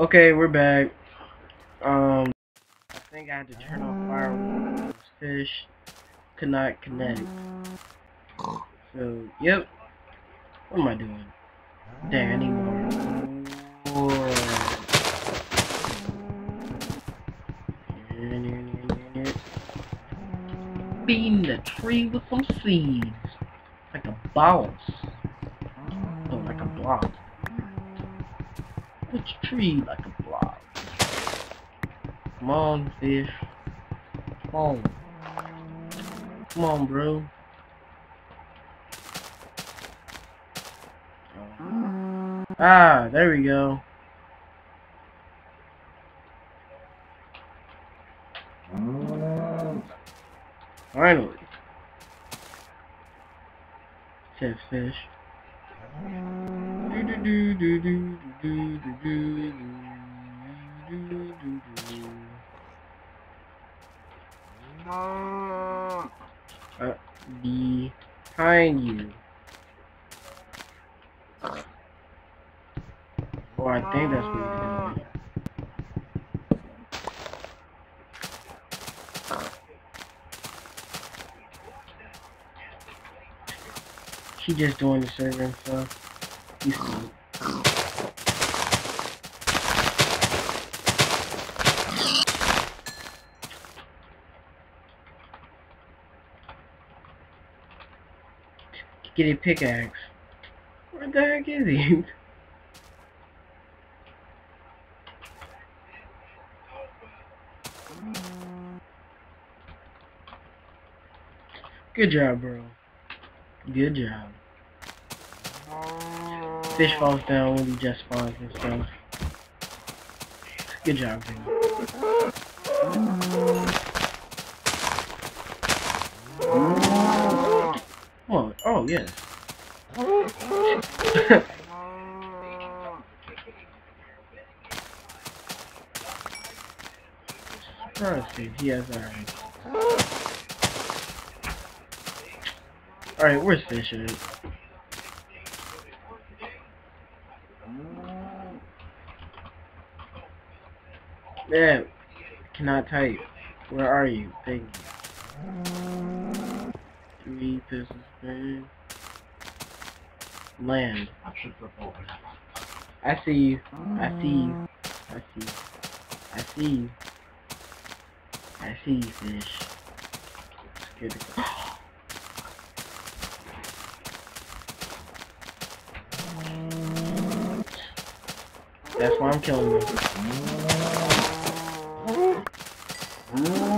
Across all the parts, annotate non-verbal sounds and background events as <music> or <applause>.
Okay, we're back. Um, I think I had to turn off fire. This fish could not connect. So, yep. What am I doing? Dang, I need more. The tree with some seeds. Like a boss. Oh, like a block. Which tree like a block? Come on, fish. Come on. Come on, bro. Ah, there we go. Finally. Said fish. Do do do do do Uh, behind you. Oh, I think that's what he's doing. He just doing the server stuff. He's cool. A pickaxe. Where the heck is he? <laughs> Good job, bro. Good job. Fish falls down when he just spawns and stuff. Good job, bro. <laughs> Oh, yes. Surprised he has alright. Alright, where's fish at? Yeah, cannot type. Where are you? Thank you. Three pistons, man. Land. I see you. I see you. I see you. I see you. I see you, fish. Scared to go. <gasps> That's why I'm killing you.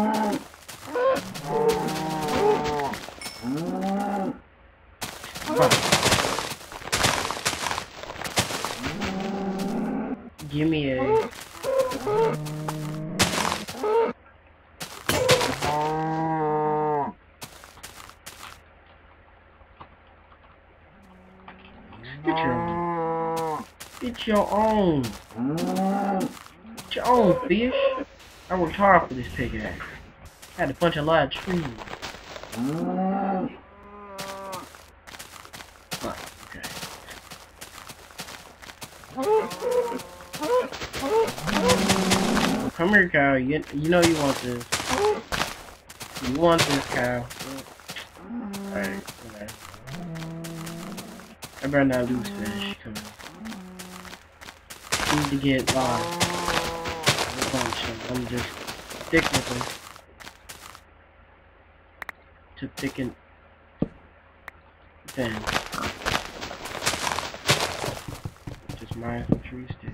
Get your own. Get your own. Get your own fish. I worked hard for this pickaxe. Had to punch a lot of trees. Okay. Come here, cow. You, you know you want this. You want this, cow. Alright. I better not lose fish. On. Need to get uh, lost. Of them. Just stick with them. To picking then just my trees too.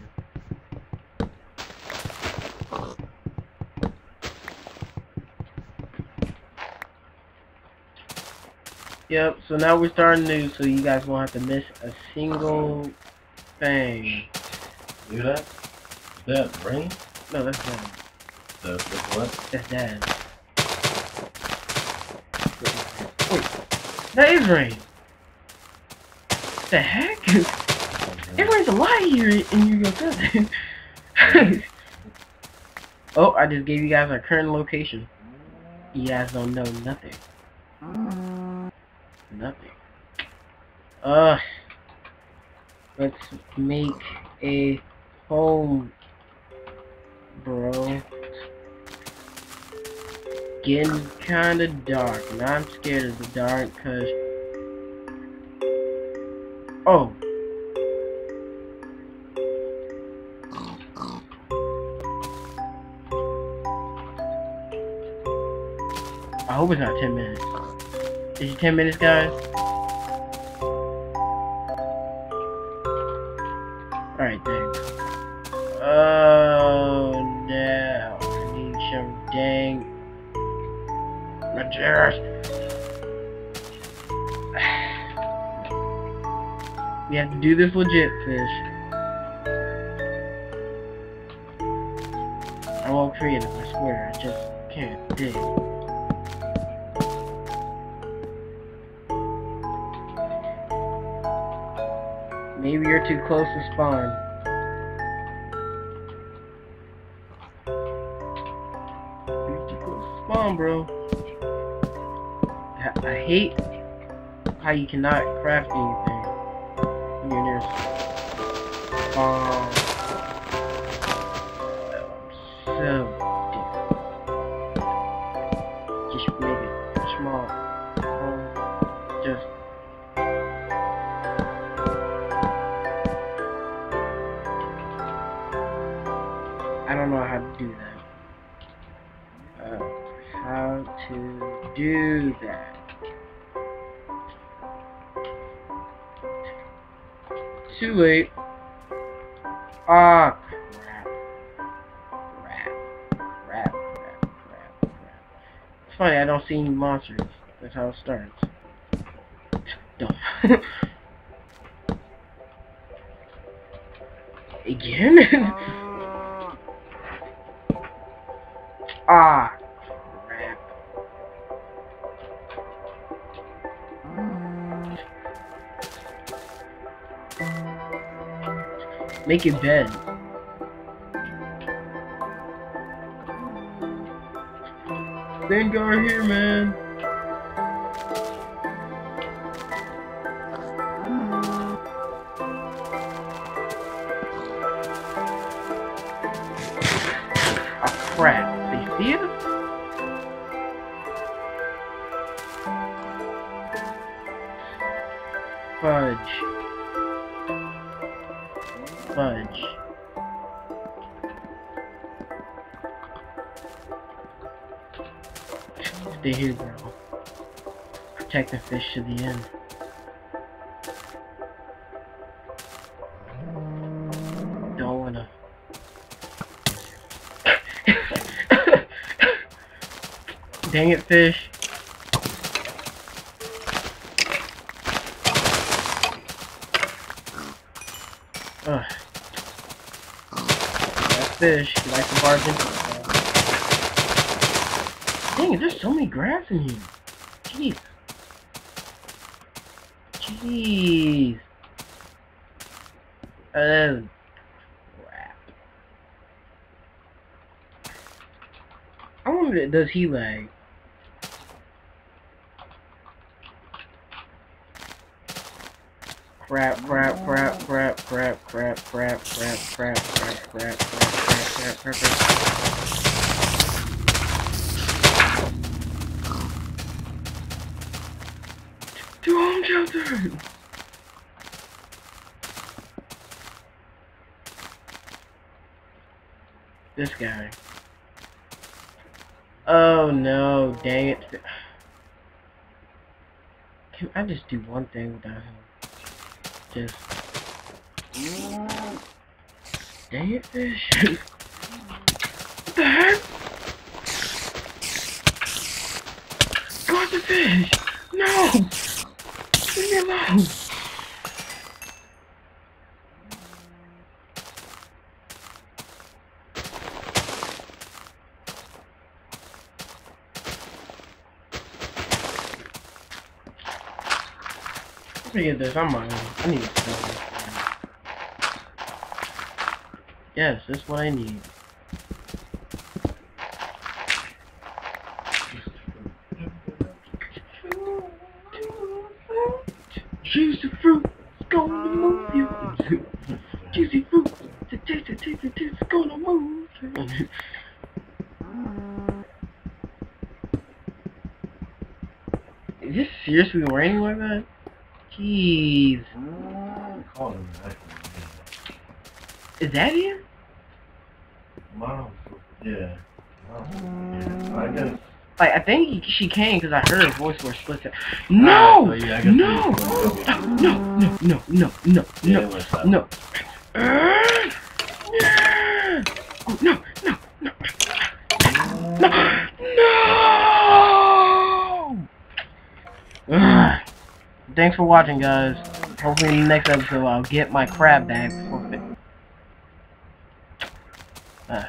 Yep, so now we're starting new, so you guys won't have to miss a single thing. Do that? Is that rain? No, that's dad. The, the what? That's dad. Wait, that is rain. The heck? It rains a lot here in New York City. <laughs> oh, I just gave you guys our current location. You guys don't know nothing. Mm-hmm. Nothing. Uh, let's make a home bro. Getting kinda dark, and I'm scared of the dark, cause... Oh! I hope it's not 10 minutes. Is it 10 minutes, guys? Alright, thanks. Oh, no. I need some dang materials. <sighs> We have to do this legit, fish. I won't create it, I swear. I just can't dig. You're too close to spawn. You're too close to spawn, bro. I, I hate how you cannot craft anything when you're near spawn. Do that. Uh, how to do that. Too late. Ah, crap. Crap. Crap, crap, crap, crap. It's funny, I don't see any monsters. That's how it starts. Dumb. <laughs> Again? <laughs> Ah, crap. Make it bed. Vanguard here, man. See? Fudge. Fudge. Stay here, bro. Protect the fish to the end. Dang it, fish. Ugh. That fish, you like to bargain? Dang it, there's so many grass in here. Jeez. Jeez. Oh. Crap. I wonder, does he lag? Crap, crap, crap, crap, crap, crap, crap, crap, crap, crap, crap, crap, crap, crap, crap, crap. To home shelter! This guy. Oh no, dang it. Can I just do one thing without him? Just. Dang it, fish. what the heck? Got the fish! No! Leave me alone! Let me get this. I'm on. I need to sell this. Yes, that's what I need. Juicy fruit, it's going to move you. Ah. Juicy fruit, the taste, the taste, the taste. It's gonna move. you. Is this seriously raining like that? Jeez. Call him back. Is that? Mom's, yeah. I guess. Like, I think she came because I heard her voice for a split second. Alright, No! so yeah, I guess no! we- No, no, no, no, no, Yeah, no, what's up? no. Uh, Oh, no, no, no. No! No! Ugh thanks for watching, guys. Hopefully in the next episode I'll get my crab back. before... Uh.